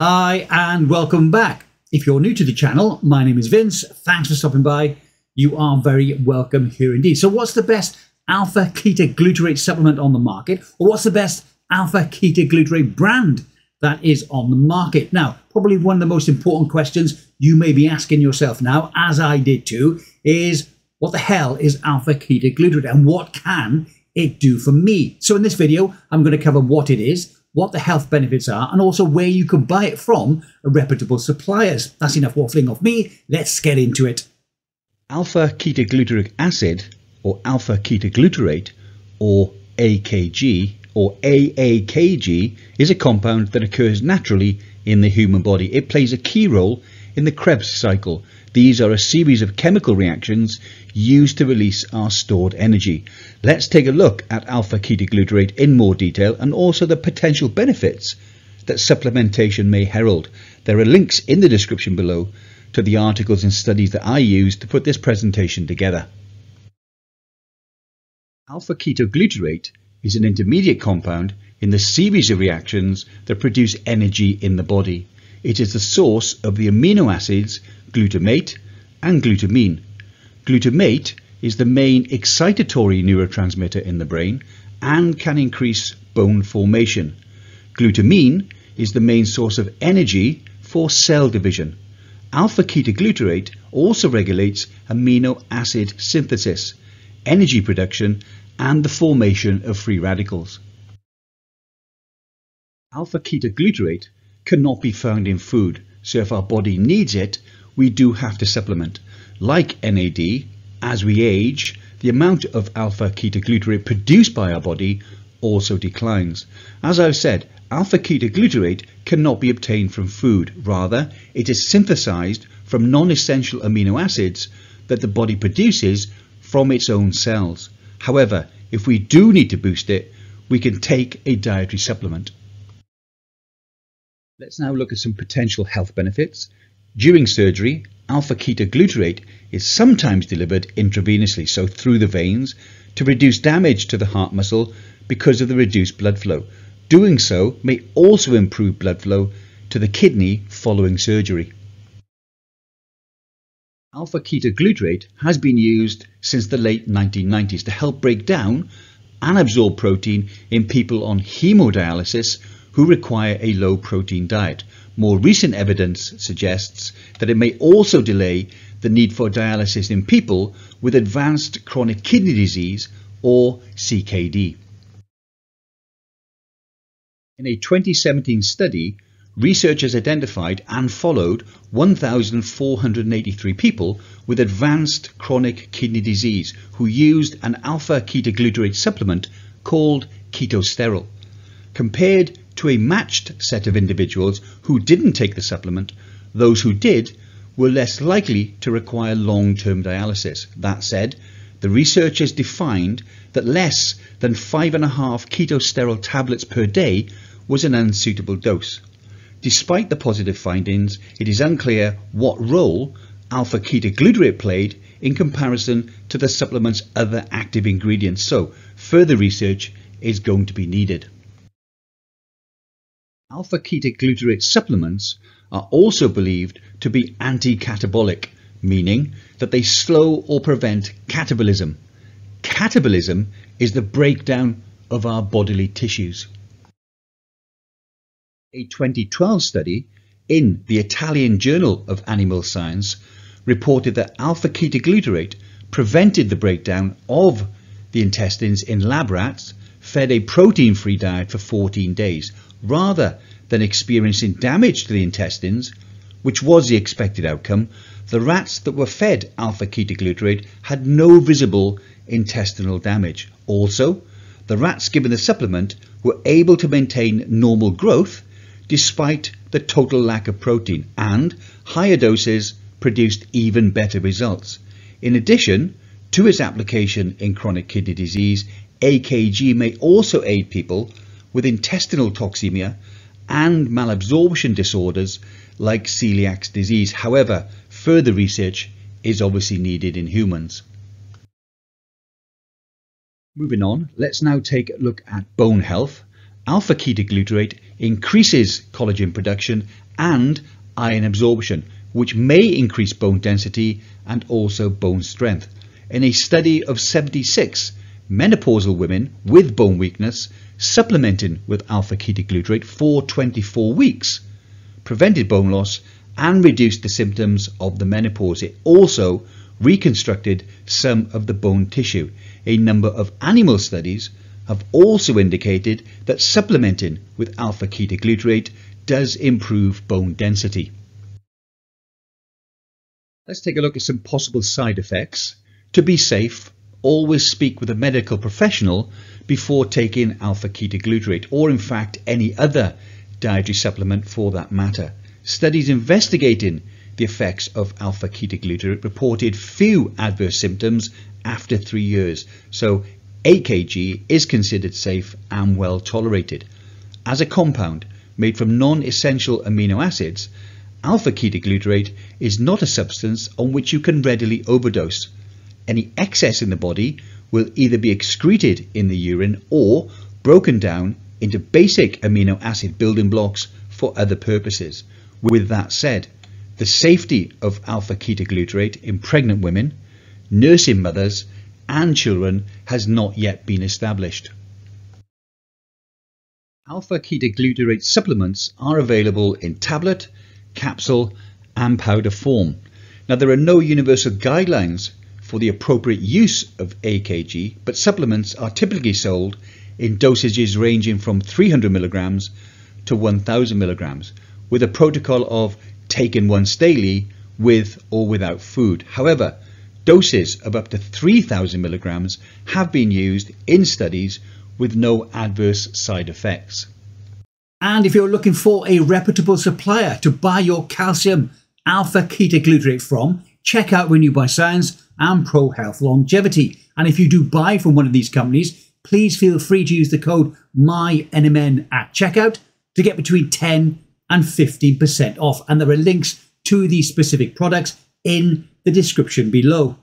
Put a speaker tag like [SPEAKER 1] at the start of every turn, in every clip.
[SPEAKER 1] Hi and welcome back. If you're new to the channel, my name is Vince. Thanks for stopping by. You are very welcome here indeed. So what's the best alpha ketoglutarate supplement on the market? Or what's the best alpha ketoglutarate brand that is on the market? Now, probably one of the most important questions you may be asking yourself now, as I did too, is what the hell is alpha ketoglutarate and what can it do for me? So in this video, I'm going to cover what it is, what the health benefits are, and also where you can buy it from reputable suppliers. That's enough waffling off me. Let's get into it.
[SPEAKER 2] Alpha ketoglutaric acid, or alpha ketoglutarate, or AKG, or AAKG, is a compound that occurs naturally in the human body. It plays a key role in the Krebs cycle. These are a series of chemical reactions used to release our stored energy. Let's take a look at alpha ketoglutarate in more detail and also the potential benefits that supplementation may herald. There are links in the description below to the articles and studies that I used to put this presentation together. Alpha ketoglutarate is an intermediate compound in the series of reactions that produce energy in the body. It is the source of the amino acids glutamate and glutamine. Glutamate is the main excitatory neurotransmitter in the brain and can increase bone formation. Glutamine is the main source of energy for cell division. Alpha ketoglutarate also regulates amino acid synthesis, energy production, and the formation of free radicals. Alpha ketoglutarate cannot be found in food, so if our body needs it, we do have to supplement. Like NAD, as we age, the amount of alpha ketoglutarate produced by our body also declines. As I've said, alpha ketoglutarate cannot be obtained from food. Rather, it is synthesized from non-essential amino acids that the body produces from its own cells. However, if we do need to boost it, we can take a dietary supplement. Let's now look at some potential health benefits. During surgery, alpha ketoglutarate is sometimes delivered intravenously, so through the veins, to reduce damage to the heart muscle because of the reduced blood flow. Doing so may also improve blood flow to the kidney following surgery. Alpha ketoglutarate has been used since the late 1990s to help break down and absorb protein in people on hemodialysis who require a low protein diet. More recent evidence suggests that it may also delay the need for dialysis in people with advanced chronic kidney disease or CKD. In a 2017 study, researchers identified and followed 1,483 people with advanced chronic kidney disease who used an alpha ketoglutarate supplement called Keto-steril. Compared to a matched set of individuals who didn't take the supplement, those who did were less likely to require long-term dialysis. That said, the researchers defined that less than five and a half Keto-steril tablets per day was an unsuitable dose. Despite the positive findings, it is unclear what role alpha ketoglutarate played in comparison to the supplement's other active ingredients, so further research is going to be needed. Alpha ketoglutarate supplements are also believed to be anti-catabolic, meaning that they slow or prevent catabolism. Catabolism is the breakdown of our bodily tissues. A 2012 study in the Italian Journal of Animal Science reported that alpha ketoglutarate prevented the breakdown of the intestines in lab rats fed a protein-free diet for 14 days, rather than experiencing damage to the intestines, which was the expected outcome, the rats that were fed alpha ketoglutarate had no visible intestinal damage. Also, the rats given the supplement were able to maintain normal growth despite the total lack of protein, and higher doses produced even better results. In addition to its application in chronic kidney disease, AKG may also aid people with intestinal toxemia and malabsorption disorders like celiac disease. However, further research is obviously needed in humans. Moving on, let's now take a look at bone health. Alpha ketoglutarate increases collagen production and iron absorption, which may increase bone density and also bone strength. In a study of 76 menopausal women with bone weakness supplementing with alpha ketoglutarate for 24 weeks prevented bone loss and reduced the symptoms of the menopause. It also reconstructed some of the bone tissue. A number of animal studies have also indicated that supplementing with alpha ketoglutarate does improve bone density. Let's take a look at some possible side effects. To be safe, always speak with a medical professional before taking alpha ketoglutarate or in fact any other dietary supplement for that matter. Studies investigating the effects of alpha ketoglutarate reported few adverse symptoms after three years, so AKG is considered safe and well tolerated. As a compound made from non-essential amino acids, alpha ketoglutarate is not a substance on which you can readily overdose. Any excess in the body will either be excreted in the urine or broken down into basic amino acid building blocks for other purposes. With that said, the safety of alpha ketoglutarate in pregnant women, nursing mothers, and children has not yet been established. Alpha ketoglutarate supplements are available in tablet, capsule, and powder form. Now, there are no universal guidelines for the appropriate use of AKG, but supplements are typically sold in dosages ranging from 300 milligrams to 1000 milligrams, with a protocol of taken once daily with or without food. However, doses of up to 3000 milligrams have been used in studies with no adverse side effects.
[SPEAKER 1] And if you're looking for a reputable supplier to buy your calcium alpha ketoglutarate from, check out Renue by Science and Pro Health Longevity. And if you do buy from one of these companies, please feel free to use the code MYNMN at checkout to get between 10 and 15% off. And there are links to these specific products in the description below.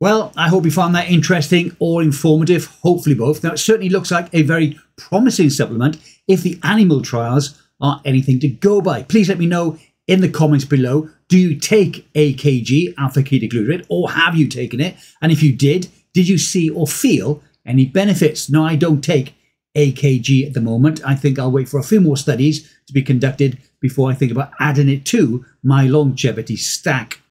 [SPEAKER 1] Well, I hope you found that interesting or informative, hopefully both. Now, it certainly looks like a very promising supplement if the animal trials are anything to go by. Please let me know in the comments below. Do you take AKG, alpha ketoglutarate, or have you taken it? And if you did, did you see or feel any benefits? No, I don't take AKG at the moment. I think I'll wait for a few more studies to be conducted before I think about adding it to my longevity stack.